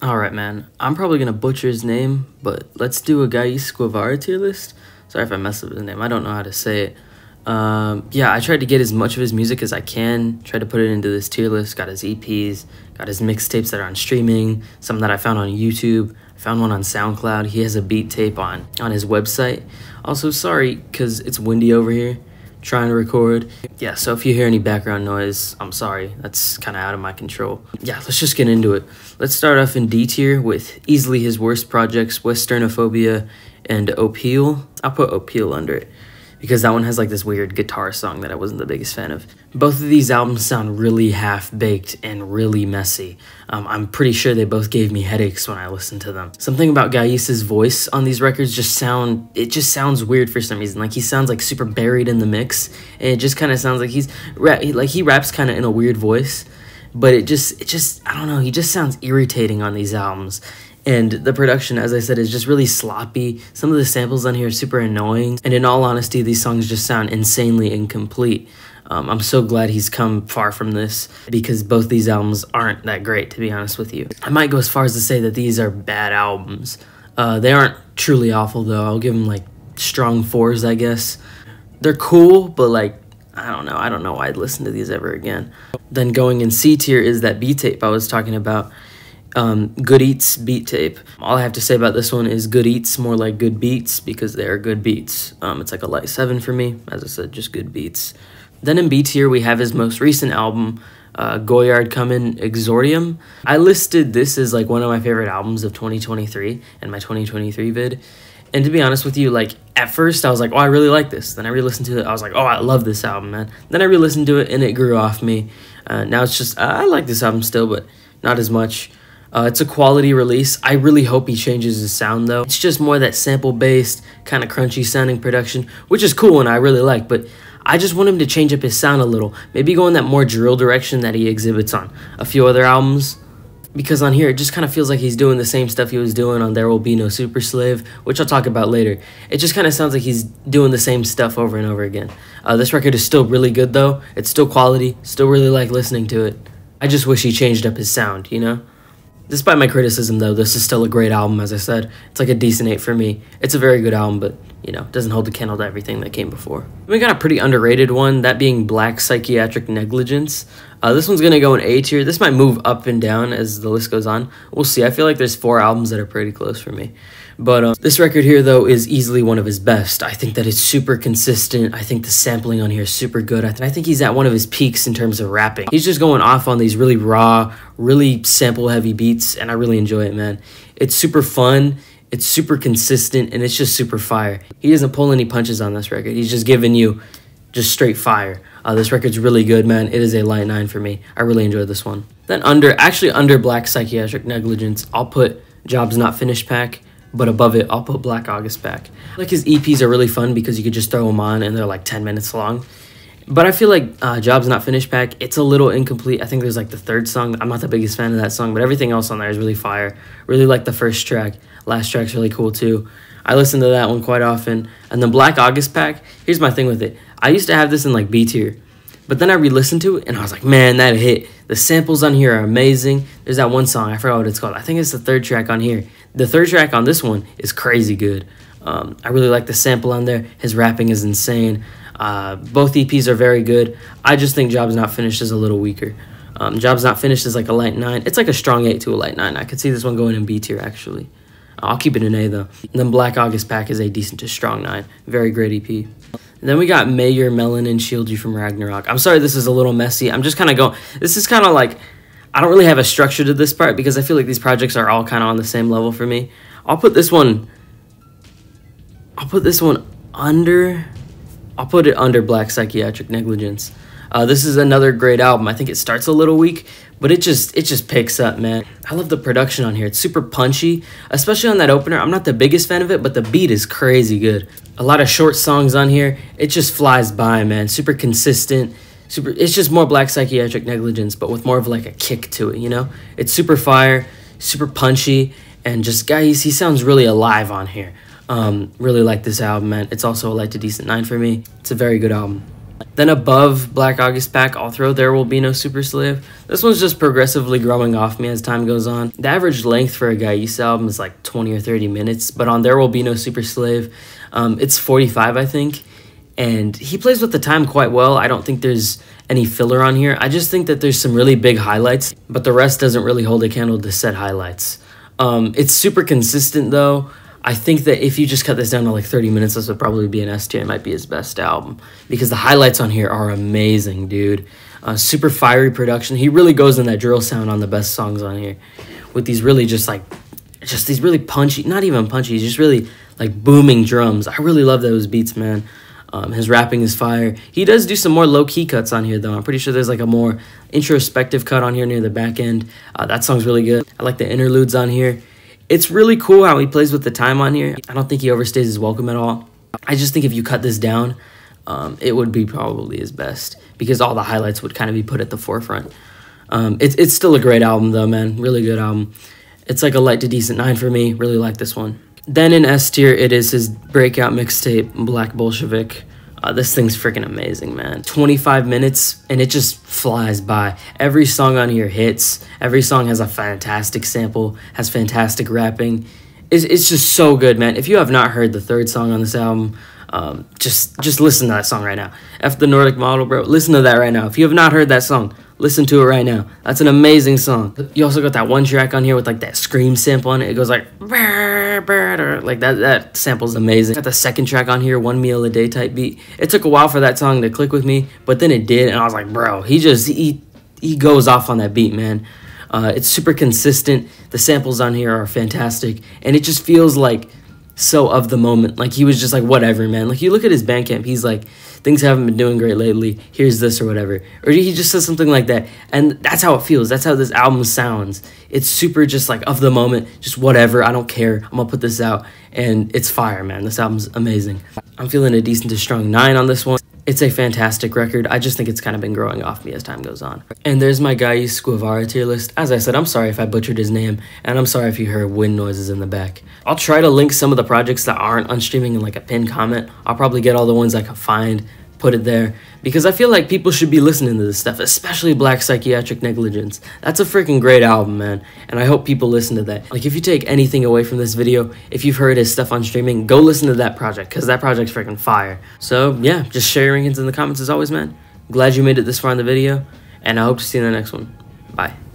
Alright, man. I'm probably gonna butcher his name, but let's do a Ghais Guevara tier list. Sorry if I mess up his name. I don't know how to say it. Um, yeah, I tried to get as much of his music as I can. Tried to put it into this tier list. Got his EPs, got his mixtapes that are on streaming, some that I found on YouTube. I found one on SoundCloud. He has a beat tape on on his website. Also, sorry because it's windy over here trying to record. Yeah, so if you hear any background noise, I'm sorry. That's kind of out of my control. Yeah, let's just get into it. Let's start off in D tier with easily his worst projects, Westernophobia and Opeel. I'll put Opeel under it because that one has like this weird guitar song that I wasn't the biggest fan of. Both of these albums sound really half baked and really messy. Um, I'm pretty sure they both gave me headaches when I listened to them. Something about Ghais's voice on these records just sound it just sounds weird for some reason. Like he sounds like super buried in the mix, and it just kind of sounds like he's like he raps kind of in a weird voice. But it just it just I don't know. He just sounds irritating on these albums and the production, as I said, is just really sloppy. Some of the samples on here are super annoying. And in all honesty, these songs just sound insanely incomplete. Um, I'm so glad he's come far from this because both these albums aren't that great, to be honest with you. I might go as far as to say that these are bad albums. Uh, they aren't truly awful, though. I'll give them like strong fours, I guess. They're cool, but like, I don't know. I don't know why I'd listen to these ever again. Then going in C tier is that B tape I was talking about um, Good Eats beat tape. All I have to say about this one is Good Eats more like good beats because they are good beats. Um, it's like a light 7 for me. As I said, just good beats. Then in B tier, we have his most recent album, uh, Goyard Comin Exordium. I listed this as like one of my favorite albums of 2023 and my 2023 vid. And to be honest with you, like at first I was like, oh, I really like this. Then I re-listened to it. I was like, oh, I love this album, man. Then I re-listened to it and it grew off me. Uh, now it's just, uh, I like this album still, but not as much. Uh, it's a quality release. I really hope he changes his sound though. It's just more that sample based, kind of crunchy sounding production, which is cool and I really like, but I just want him to change up his sound a little. Maybe go in that more drill direction that he exhibits on a few other albums. Because on here, it just kind of feels like he's doing the same stuff he was doing on There Will Be No Super Slave, which I'll talk about later. It just kind of sounds like he's doing the same stuff over and over again. Uh, this record is still really good though. It's still quality. Still really like listening to it. I just wish he changed up his sound, you know? Despite my criticism, though, this is still a great album, as I said. It's like a decent 8 for me. It's a very good album, but, you know, doesn't hold a candle to everything that came before. We got a pretty underrated one, that being Black Psychiatric Negligence. Uh, this one's gonna go in A tier. This might move up and down as the list goes on. We'll see. I feel like there's four albums that are pretty close for me. But um, this record here, though, is easily one of his best. I think that it's super consistent. I think the sampling on here is super good. I, th I think he's at one of his peaks in terms of rapping. He's just going off on these really raw, really sample heavy beats, and I really enjoy it, man. It's super fun. It's super consistent, and it's just super fire. He doesn't pull any punches on this record. He's just giving you just straight fire. Uh, this record's really good, man. It is a light nine for me. I really enjoyed this one. Then under, actually under Black Psychiatric Negligence, I'll put Jobs Not Finished Pack but above it, I'll put Black August Pack. Like his EPs are really fun because you could just throw them on and they're like 10 minutes long. But I feel like uh, Job's Not Finished Pack, it's a little incomplete. I think there's like the third song. I'm not the biggest fan of that song, but everything else on there is really fire. Really like the first track. Last track's really cool too. I listen to that one quite often. And the Black August Pack, here's my thing with it. I used to have this in like B tier. But then I re-listened to it and I was like, man, that hit. The samples on here are amazing. There's that one song, I forgot what it's called. I think it's the third track on here. The third track on this one is crazy good. Um, I really like the sample on there. His rapping is insane. Uh, both EPs are very good. I just think Job's Not Finished is a little weaker. Um, Job's Not Finished is like a light 9. It's like a strong 8 to a light 9. I could see this one going in B tier, actually. I'll keep it an A, though. And then Black August Pack is a decent to strong 9. Very great EP. And then we got May Your Melanin Shield You from Ragnarok. I'm sorry this is a little messy. I'm just kind of going... This is kind of like I don't really have a structure to this part because I feel like these projects are all kind of on the same level for me. I'll put this one. I'll put this one under. I'll put it under Black Psychiatric Negligence. Uh, this is another great album. I think it starts a little weak, but it just it just picks up, man. I love the production on here. It's super punchy, especially on that opener. I'm not the biggest fan of it, but the beat is crazy good. A lot of short songs on here. It just flies by, man. Super consistent super it's just more black psychiatric negligence but with more of like a kick to it you know it's super fire super punchy and just Ghais he sounds really alive on here um really like this album man it's also a light to decent nine for me it's a very good album Then above Black August Pack, I'll throw There Will Be No Super Slave. This one's just progressively growing off me as time goes on. The average length for a Ghais album is like 20 or 30 minutes, but on There Will Be No Super Slave, um, it's 45, I think. And he plays with the time quite well. I don't think there's any filler on here. I just think that there's some really big highlights, but the rest doesn't really hold a candle to set highlights. Um, it's super consistent though. I think that if you just cut this down to like 30 minutes, this would probably be an S tier. It might be his best album because the highlights on here are amazing, dude. Uh, super fiery production. He really goes in that drill sound on the best songs on here with these really just like, just these really punchy, not even punchy, just really like booming drums. I really love those beats, man. Um, his rapping is fire. He does do some more low key cuts on here, though. I'm pretty sure there's like a more introspective cut on here near the back end. Uh, that song's really good. I like the interludes on here. It's really cool how he plays with the time on here. I don't think he overstays his welcome at all. I just think if you cut this down, um, it would be probably his best because all the highlights would kind of be put at the forefront. Um, it's, it's still a great album, though, man. Really good album. It's like a light to decent 9 for me. Really like this one. Then in S tier, it is his breakout mixtape, Black Bolshevik. Uh, this thing's freaking amazing, man. 25 minutes and it just flies by. Every song on here hits. Every song has a fantastic sample, has fantastic rapping. It's, it's just so good, man. If you have not heard the third song on this album, um, just just listen to that song right now. F the Nordic Model, bro. Listen to that right now. If you have not heard that song, listen to it right now. That's an amazing song. You also got that one track on here with like that scream sample on it. It goes like like that. That sample's amazing. Got the second track on here, one meal a day type beat. It took a while for that song to click with me, but then it did, and I was like, bro, he just he he goes off on that beat, man. Uh, it's super consistent. The samples on here are fantastic, and it just feels like so of the moment. Like he was just like whatever, man. Like you look at his Bandcamp, he's like things haven't been doing great lately. Here's this or whatever, or he just says something like that, and that's how it feels. That's how this album sounds. It's super just like of the moment, just whatever. I don't care. I'm gonna put this out, and it's fire, man. This album's amazing. I'm feeling a decent to strong nine on this one. It's a fantastic record. I just think it's kind of been growing off me as time goes on. And there's my Ghais Guevara tier list. As I said, I'm sorry if I butchered his name, and I'm sorry if you heard wind noises in the back. I'll try to link some of the projects that aren't on streaming in like a pinned comment. I'll probably get all the ones I can find put it there because I feel like people should be listening to this stuff, especially Black Psychiatric Negligence. That's a freaking great album, man, and I hope people listen to that. Like, if you take anything away from this video, if you've heard his stuff on streaming, go listen to that project because that project's freaking fire. So, yeah, just share your rankings in the comments as always, man. Glad you made it this far in the video, and I hope to see you in the next one. Bye.